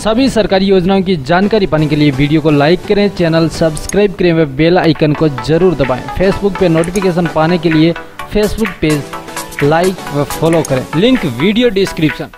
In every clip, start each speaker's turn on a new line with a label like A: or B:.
A: सभी सरकारी योजनाओं की जानकारी पाने के लिए वीडियो को लाइक करें, चैनल सब्सक्राइब करें व बेल आइकन को ज़रूर दबाएँ। फेसबुक पे नोटिफिकेशन पाने के लिए फेसबुक पेज लाइक व फॉलो करें। लिंक वीडियो डिस्क्रिप्शन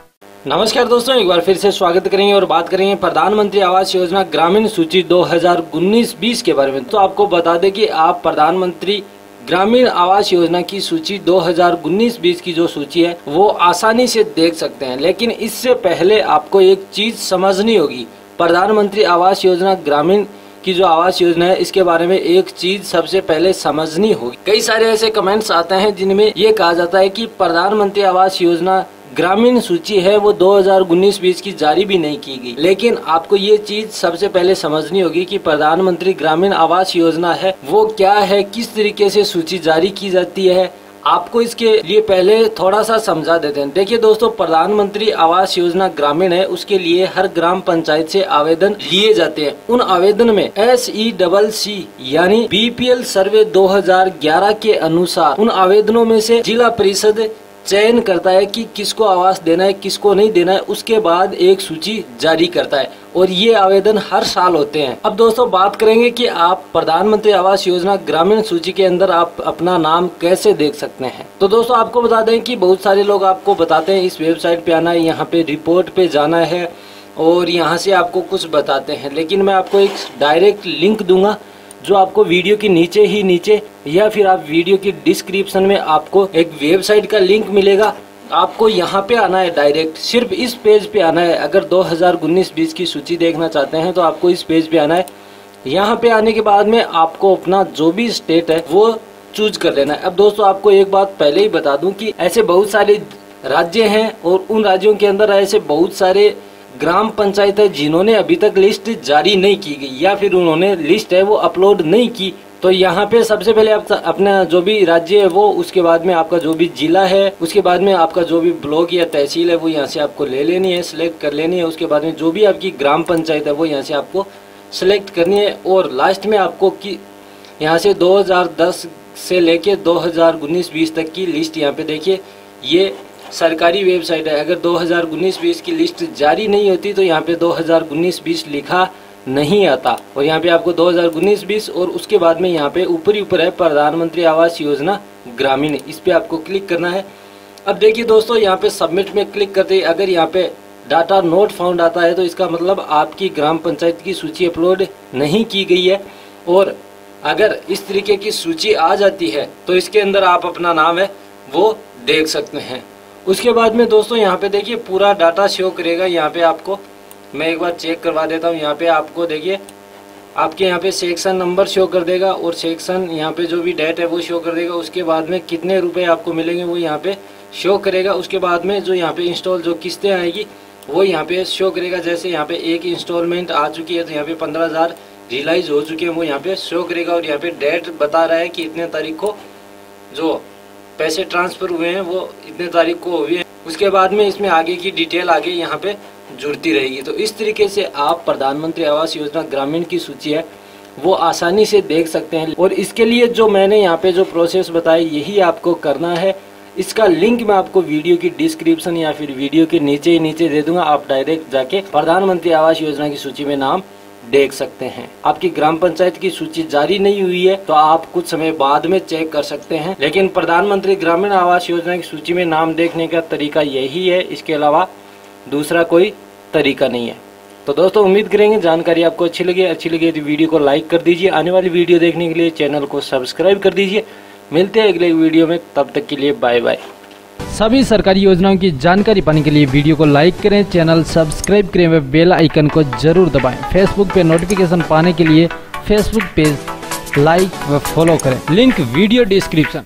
A: नमस्कार दोस्तों, एक बार फिर से स्वागत करेंगे और बात करेंगे प्रधानमंत्री आवास योजना ग्रामीण सूची 2019-20 के बारे में। तो आपको बता दें कि आप प्रधानमंत्री ग्रामीण आवास योजना की सूची 2019-20 की जो सूची है, वो आसानी से देख सकते हैं। लेकिन इससे पहले आपको एक चीज़ समझनी होगी। प्रधानमंत्री आवास योजना, ग्रामीण की जो आवास योजना है, इसके बारे में एक चीज़ सबसे पहले समझनी होगी। कई सारे ऐसे कमेंट्स आते हैं जिनमें ये कहा जाता है कि प्रधानमंत्री आवास योजना ग्रामीण सूची है, वो 2019-20 की जारी भी नहीं की गई। लेकिन आपको ये चीज़ सबसे पहले समझनी होगी कि प्रधानमंत्री ग्रामीण आवास योजना है, वो क्या है, किस तरीके से सूची जारी की जाती है। आपको इसके लिए पहले थोड़ा सा समझा देते हैं। देखिए दोस्तों, प्रधानमंत्री आवास योजना ग्रामीण है, उसके लिए हर ग्राम पंचायत से आवेदन लिए जाते हैं। उन आवेदन में एस ई डबल सी यानी बीपीएल सर्वे 2011 के अनुसार, उन आवेदनों में से जिला परिषद चयन करता है कि किसको आवास देना है, किसको नहीं देना है, उसके बाद एक सूची जारी करता है और ये आवेदन हर साल होते हैं। अब दोस्तों, बात करेंगे कि आप प्रधानमंत्री आवास योजना ग्रामीण सूची के अंदर आप अपना नाम कैसे देख सकते हैं। तो दोस्तों, आपको बता दें कि बहुत सारे लोग आपको बताते हैं, इस वेबसाइट पे आना है, यहाँ पे रिपोर्ट पे जाना है और यहाँ से आपको कुछ बताते हैं। लेकिन मैं आपको एक डायरेक्ट लिंक दूँगा जो आपको वीडियो के नीचे ही नीचे या फिर आप वीडियो की डिस्क्रिप्शन में आपको एक वेबसाइट का लिंक मिलेगा, आपको यहाँ पे आना है डायरेक्ट। सिर्फ़ इस पेज पे आना है। अगर 2019-20 की सूची देखना चाहते हैं तो आपको इस पेज पे आना है। यहाँ पे आने के बाद में आपको अपना जो भी स्टेट है, वो चूज़ कर लेना है। अब दोस्तों, आपको एक बात पहले ही बता दूँ कि ऐसे बहुत सारे राज्य हैं और उन राज्यों के अंदर ऐसे बहुत सारे ग्राम पंचायत है, जिन्होंने अभी तक लिस्ट जारी नहीं की गई, या फिर उन्होंने लिस्ट है वो अपलोड नहीं की तो यहाँ पे सबसे पहले आप अपना जो भी राज्य है वो, उसके बाद में आपका जो भी जिला है, उसके बाद में आपका जो भी ब्लॉक या तहसील है वो यहाँ से आपको ले लेनी है सिलेक्ट कर लेनी है, उसके बाद में जो भी आपकी ग्राम पंचायत है वो यहाँ से आपको सिलेक्ट करनी है, और लास्ट में आपको की यहाँ से 2010 से लेके 2019-20 तक की लिस्ट यहाँ पे देखिए, ये सरकारी वेबसाइट है। अगर 2019-20 की लिस्ट जारी नहीं होती तो यहाँ पे 2019-20 लिखा नहीं आता। और यहाँ पे आपको 2019-20 और उसके बाद में यहाँ पे ऊपर ही ऊपर है, प्रधानमंत्री आवास योजना ग्रामीण। इस पर आपको क्लिक करना है। अब देखिए दोस्तों, यहाँ पे सबमिट में क्लिक करते अगर यहाँ पे डाटा नोट फाउंड आता है तो इसका मतलब आपकी ग्राम पंचायत की सूची अपलोड नहीं की गई है। और अगर इस तरीके की सूची आ जाती है तो इसके अंदर आप अपना नाम है, वो देख सकते हैं। उसके बाद में दोस्तों यहाँ पे देखिए पूरा डाटा शो करेगा यहाँ पे आपको मैं एक बार चेक करवा देता हूँ यहाँ पे आपको देखिए आपके यहाँ पे सेक्शन नंबर शो कर देगा और सेक्शन यहाँ पे जो भी डेट है वो शो कर देगा उसके बाद में कितने रुपए आपको मिलेंगे वो यहाँ पे शो करेगा उसके बाद में जो यहाँ पे इंस्टॉल जो किस्तें आएगी वो यहाँ पे शो करेगा जैसे यहाँ पे एक इंस्टॉलमेंट आ चुकी है तो यहाँ पे पंद्रह हज़ार रिलाइज हो चुके हैं वो यहाँ पे शो करेगा और यहाँ पे डेट बता रहा है कि इतने तारीख को जो पैसे ट्रांसफ़र हुए हैं, वो इतने तारीख को हुए हैं। उसके बाद में इसमें आगे की डिटेल आगे यहाँ पे जुड़ती रहेगी। तो इस तरीके से आप प्रधानमंत्री आवास योजना ग्रामीण की सूची है, वो आसानी से देख सकते हैं। और इसके लिए जो मैंने यहाँ पे जो प्रोसेस बताई, यही आपको करना है। इसका लिंक मैं आपको वीडियो की डिस्क्रिप्शन या फिर वीडियो के नीचे ही नीचे दे दूँगा। आप डायरेक्ट जाके प्रधानमंत्री आवास योजना की सूची में नाम देख सकते हैं। आपकी ग्राम पंचायत की सूची जारी नहीं हुई है तो आप कुछ समय बाद में चेक कर सकते हैं। लेकिन प्रधानमंत्री ग्रामीण आवास योजना की सूची में नाम देखने का तरीका यही है, इसके अलावा दूसरा कोई तरीका नहीं है। तो दोस्तों, उम्मीद करेंगे जानकारी आपको अच्छी लगी। अच्छी लगी तो वीडियो को लाइक कर दीजिए। आने वाली वीडियो देखने के लिए चैनल को सब्सक्राइब कर दीजिए। मिलते हैं अगले वीडियो में, तब तक के लिए बाय बाय सभी सरकारी योजनाओं की जानकारी पाने के लिए वीडियो को लाइक करें, चैनल सब्सक्राइब करें व बेल आइकन को ज़रूर दबाएँ। फेसबुक पे नोटिफिकेशन पाने के लिए फेसबुक पेज लाइक व फॉलो करें। Link video description